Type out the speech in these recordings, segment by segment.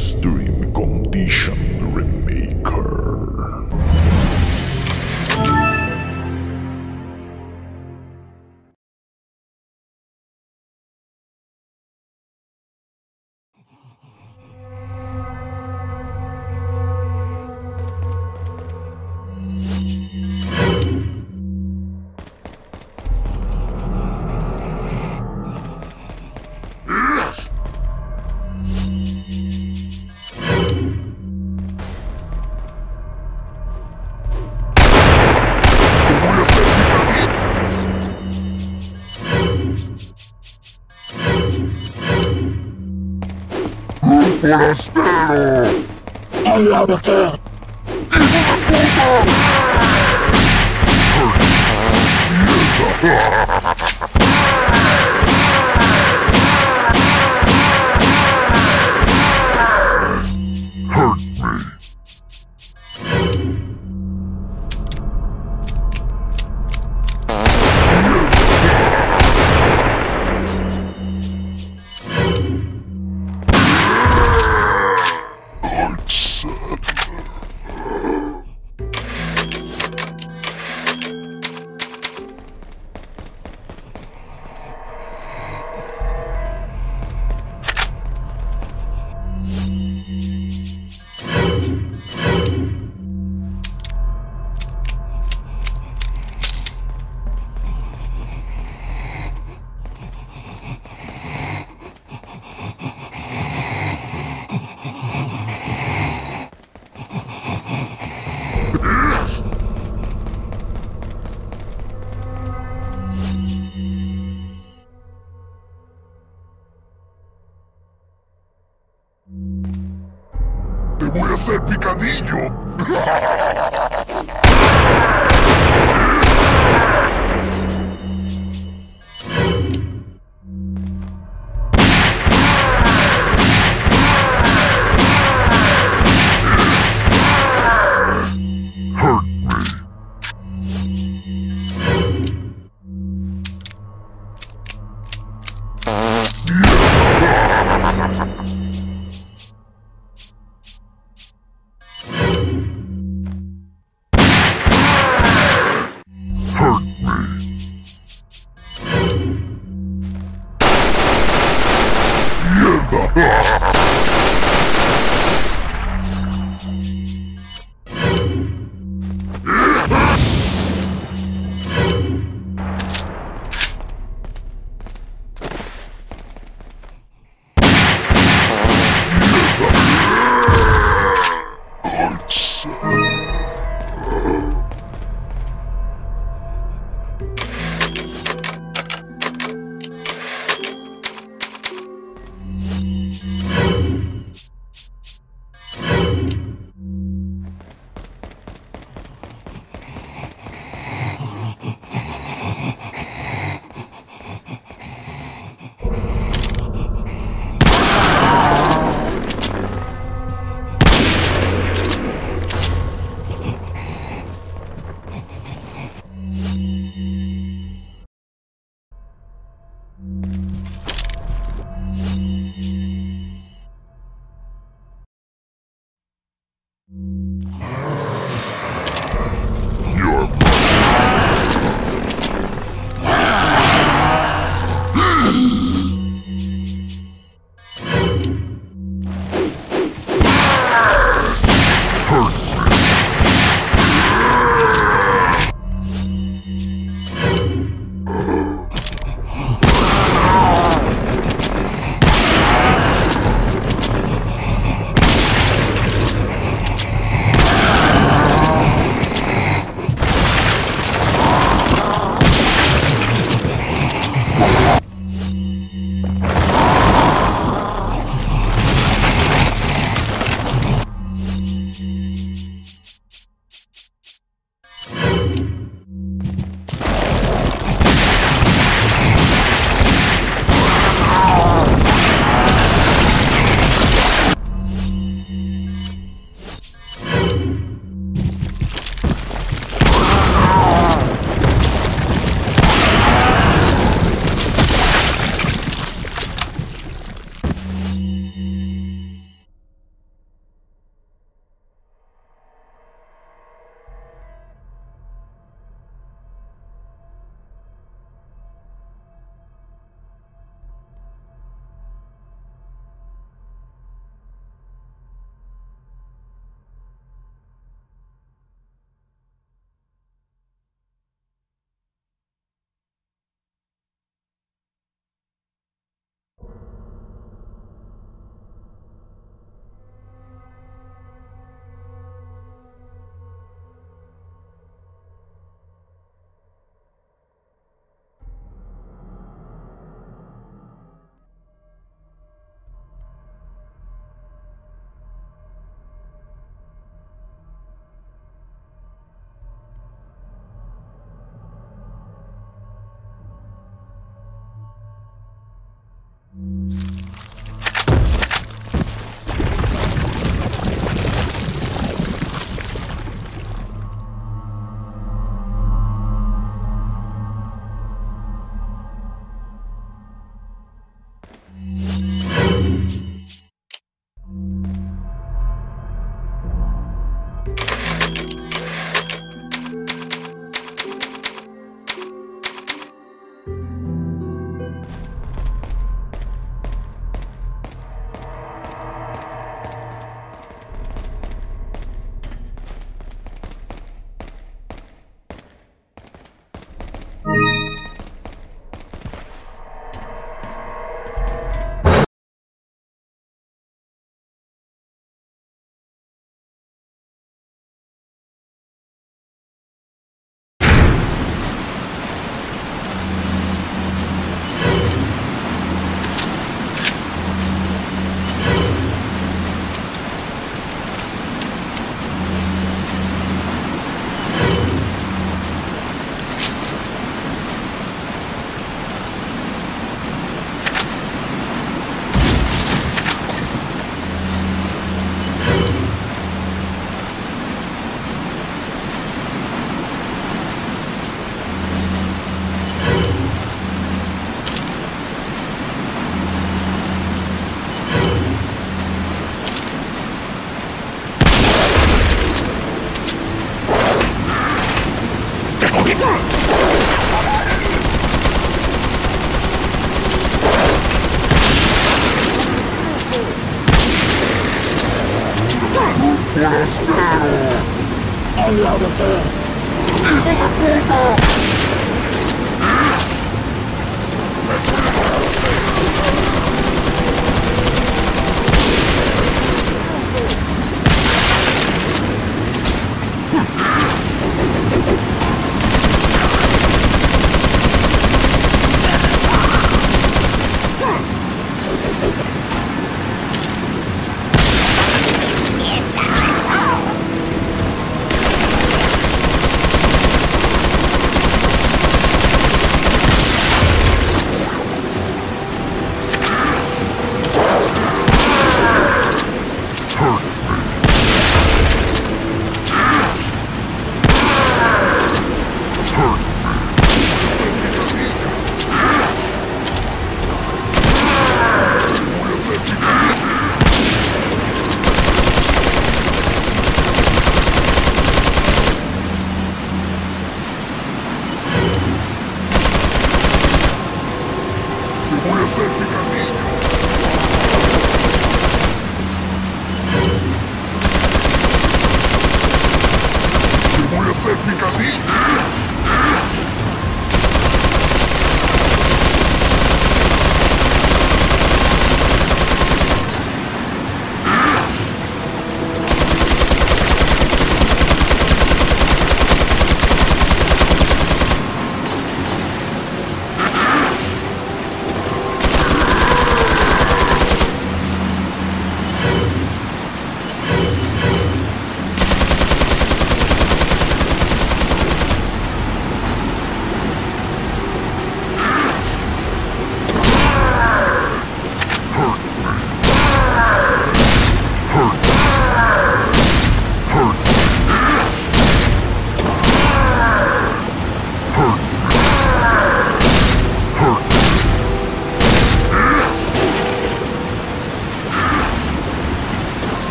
X3 ¡Forastero! ¡Alábate! Hurt hace picadillo. Mm-hmm.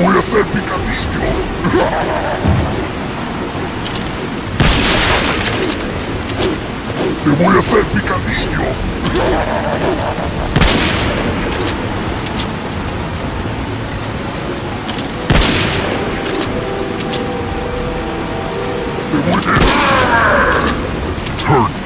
seguro ser picadillo. Te voy a hacer picadillo. Te voy a... Hurt.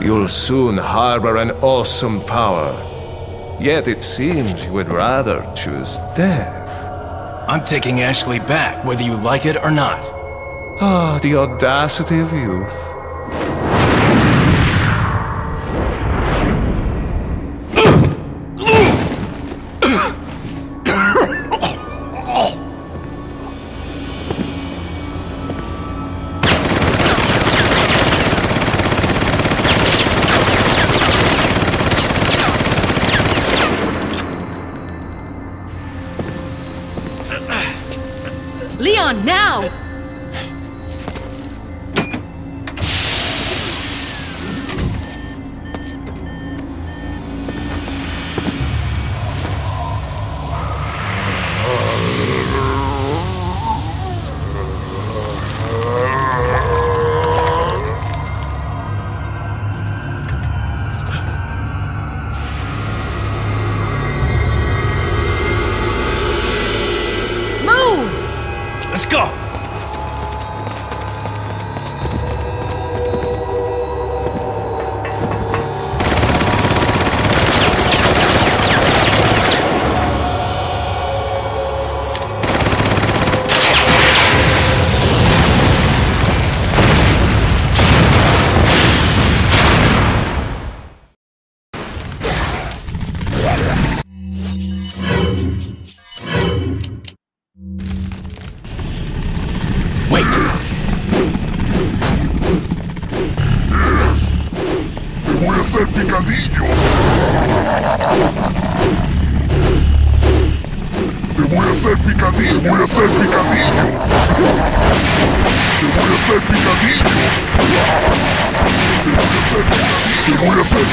You'll soon harbor an awesome power. Yet it seems you would rather choose death. I'm taking Ashley back, whether you like it or not. Ah, the audacity of youth. Te voy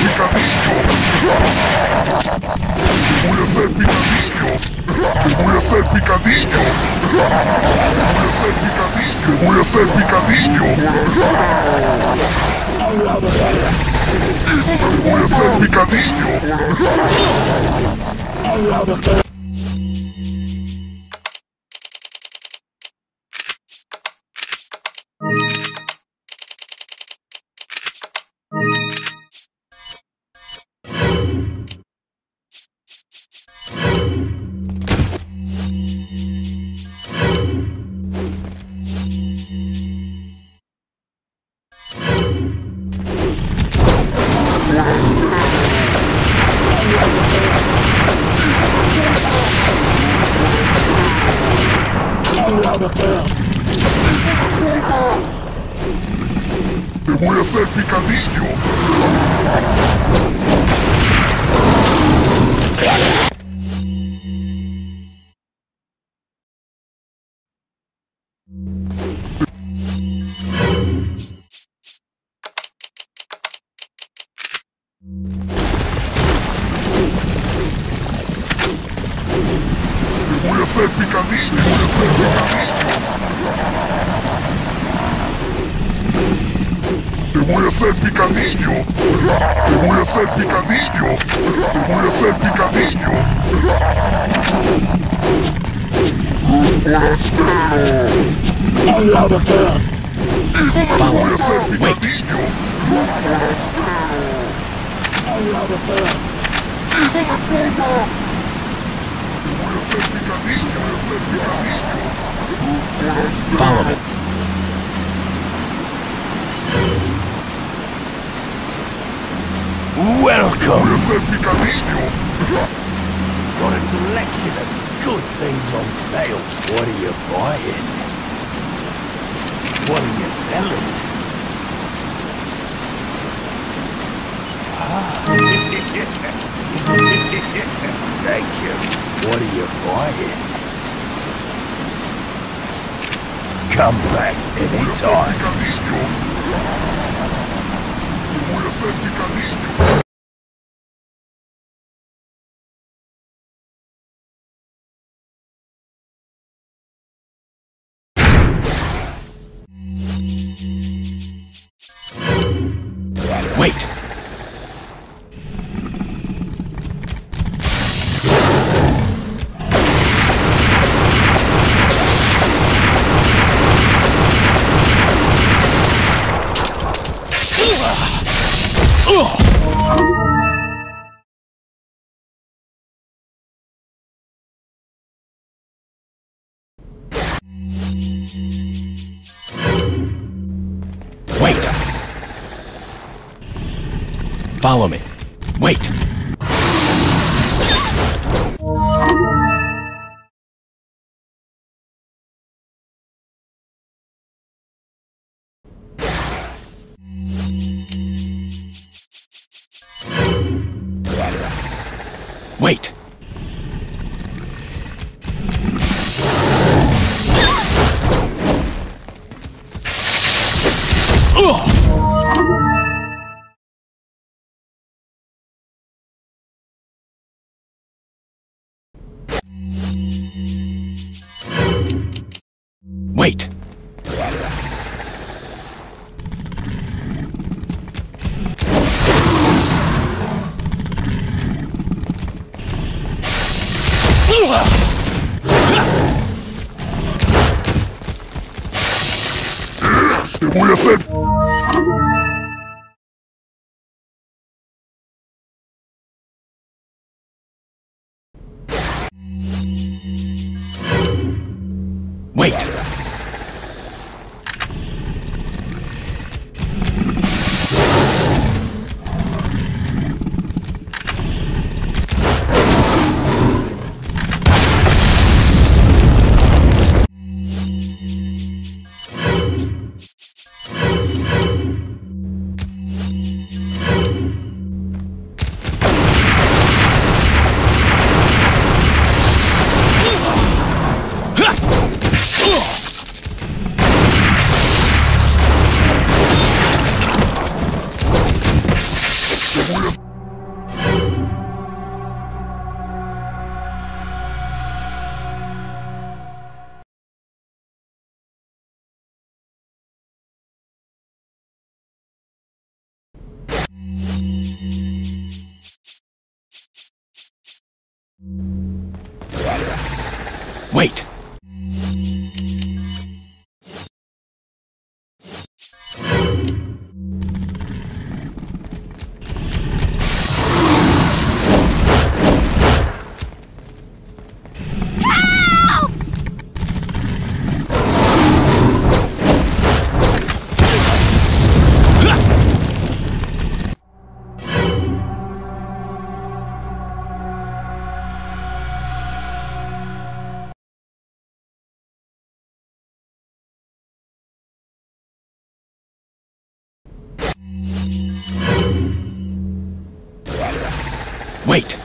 a hacer picadillo. Te voy a hacer picadillo. Te voy a hacer picadillo. Te voy a hacer picadillo. Te voy a hacer picadillo. Welcome! Got a selection of good things on sale. What are you buying? What are you selling? Ah. Thank you. What are you buying? Come back anytime. Follow me. Te Wait.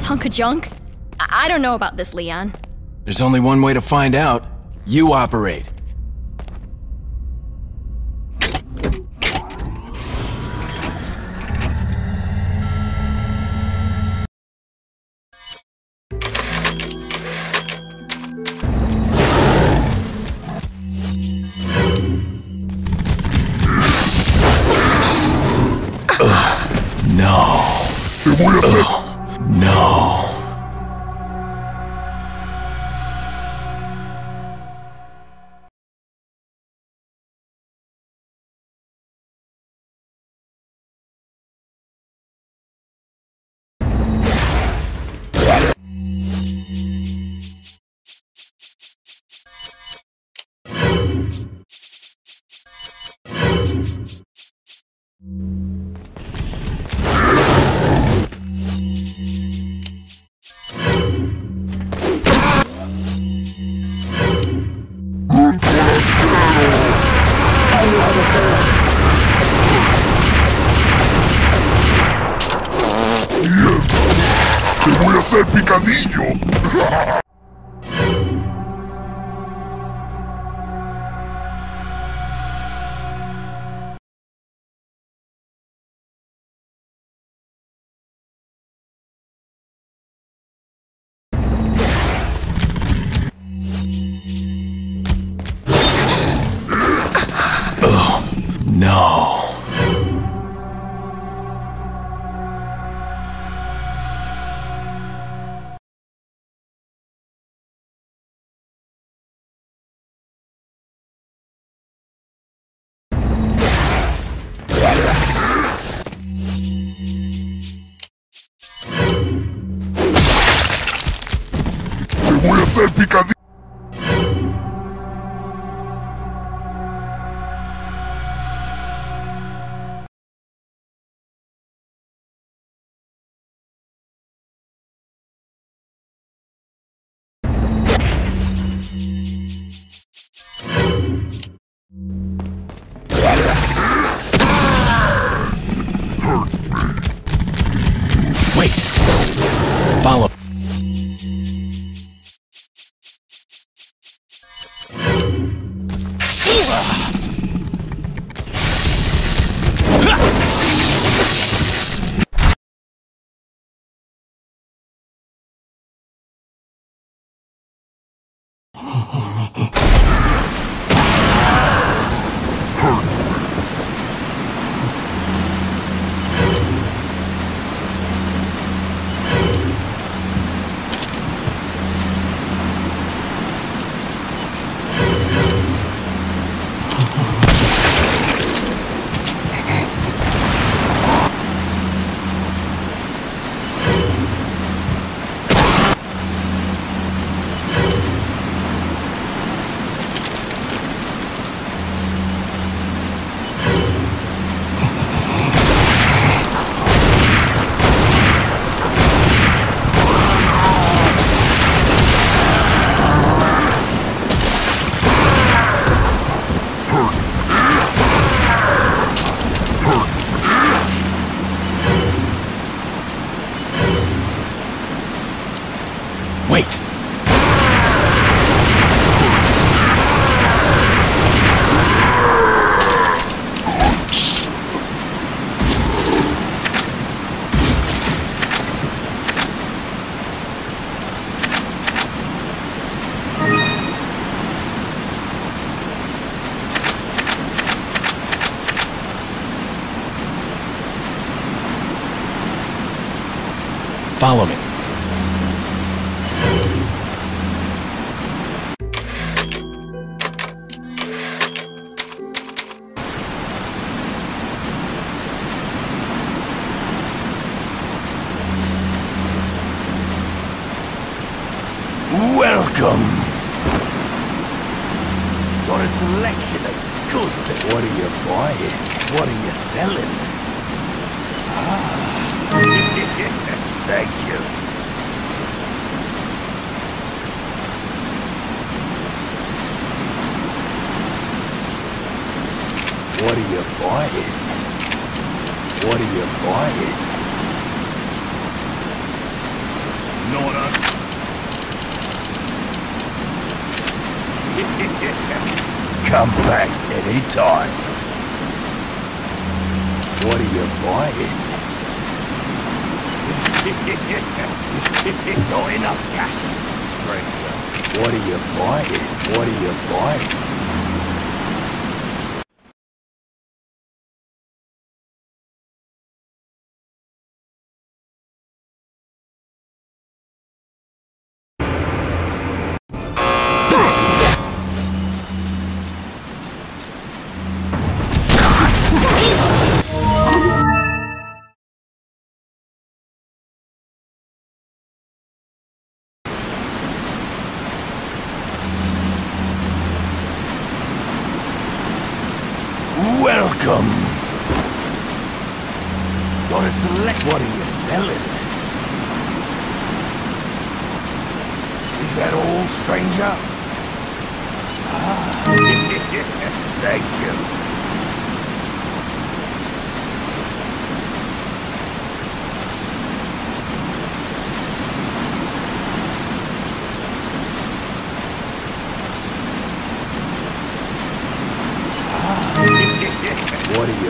This hunk of junk? I, I don't know about this, Leon. There's only one way to find out. You operate. Ugh, no. Te voy a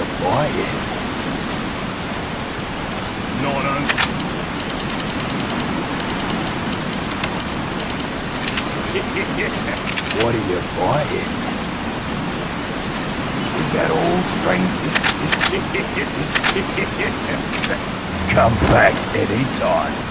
a buyer. Not on. what are you buying? Is that all strength? Come back anytime.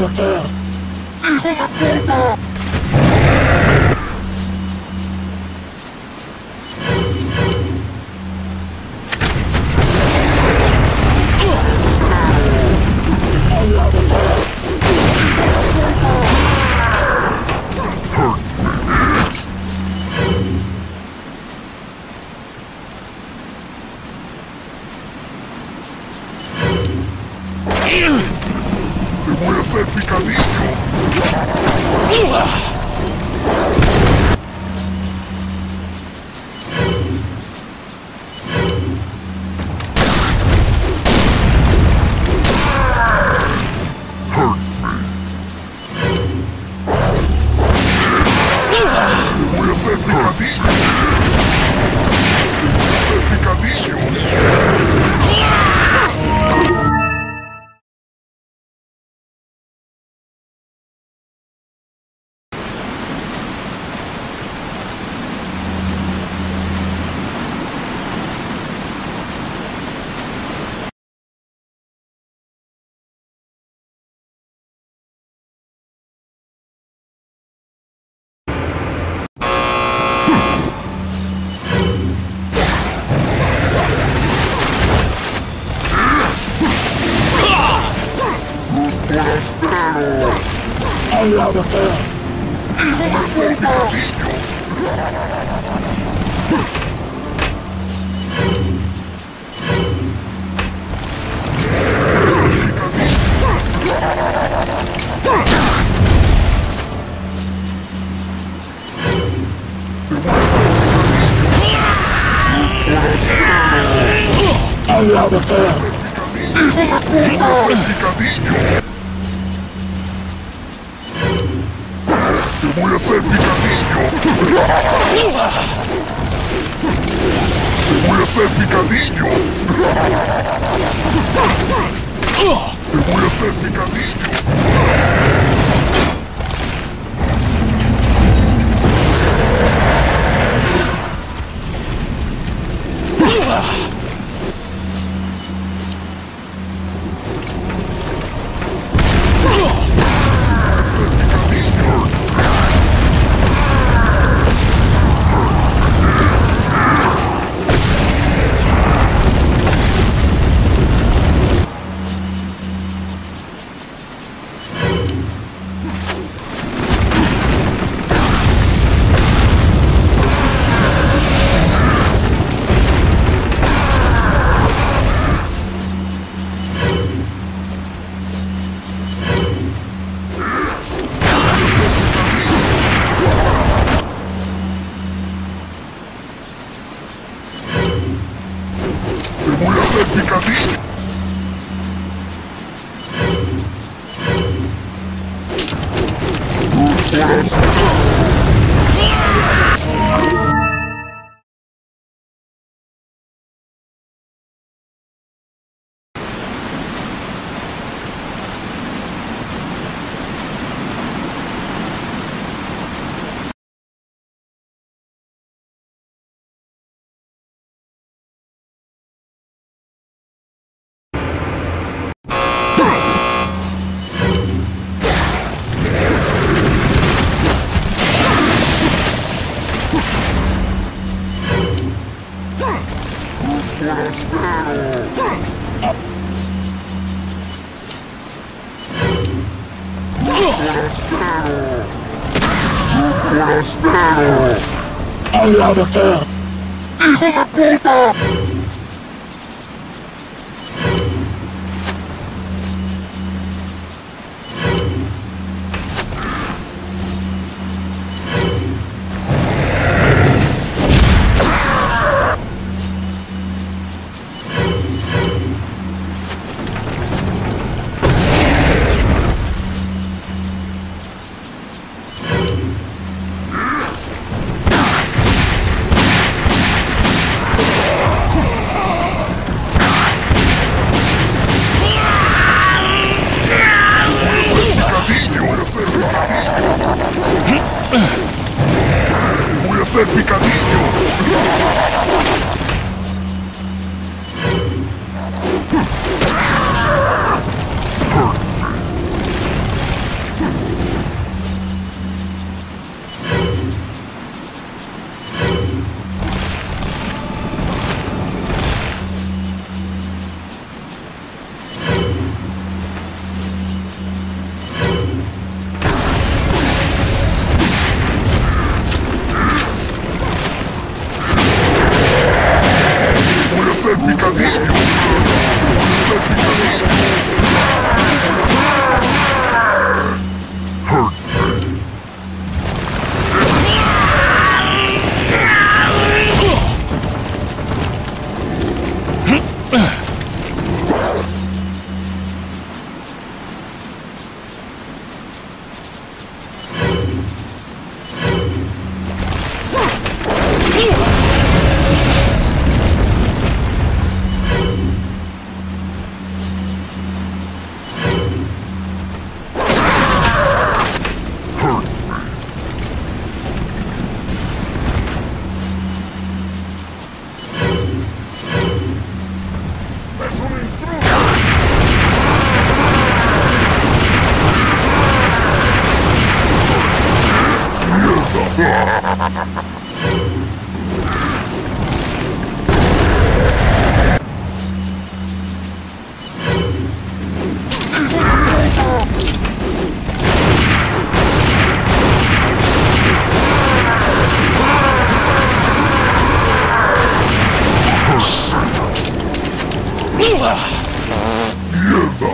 Worker. out of there. Al lado está. ¡Hijo de puta!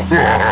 Special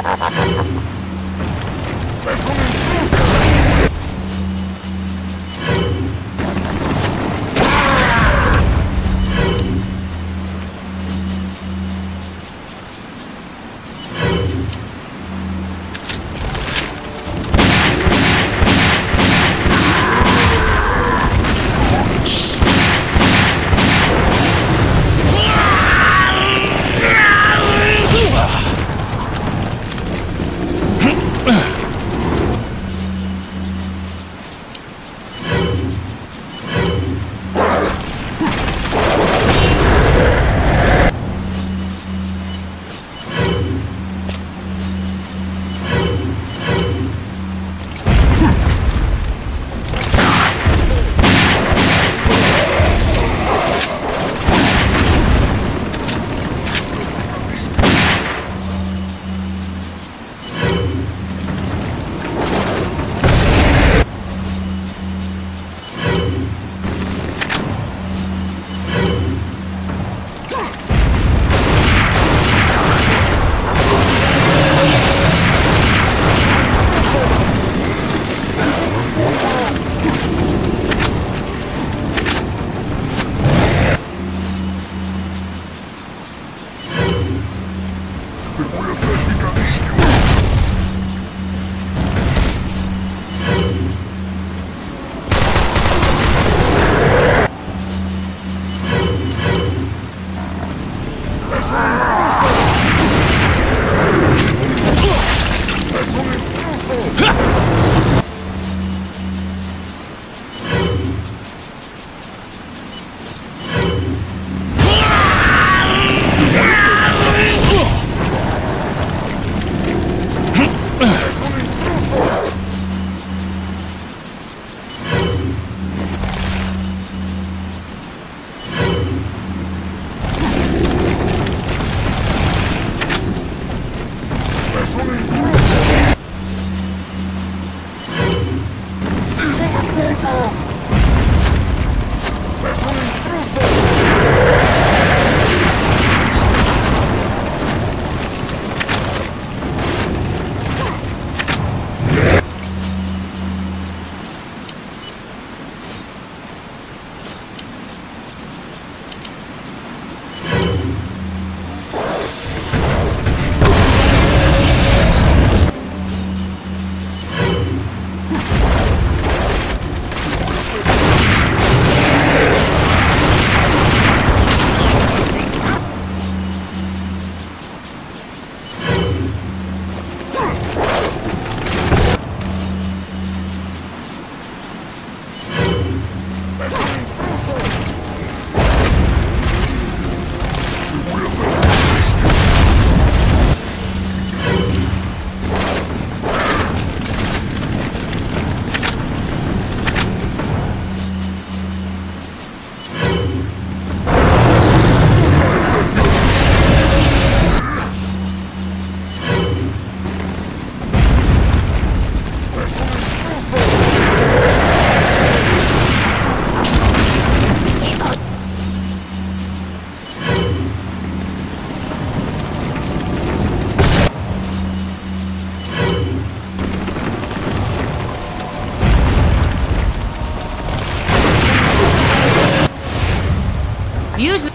Use.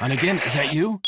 And again, is that you?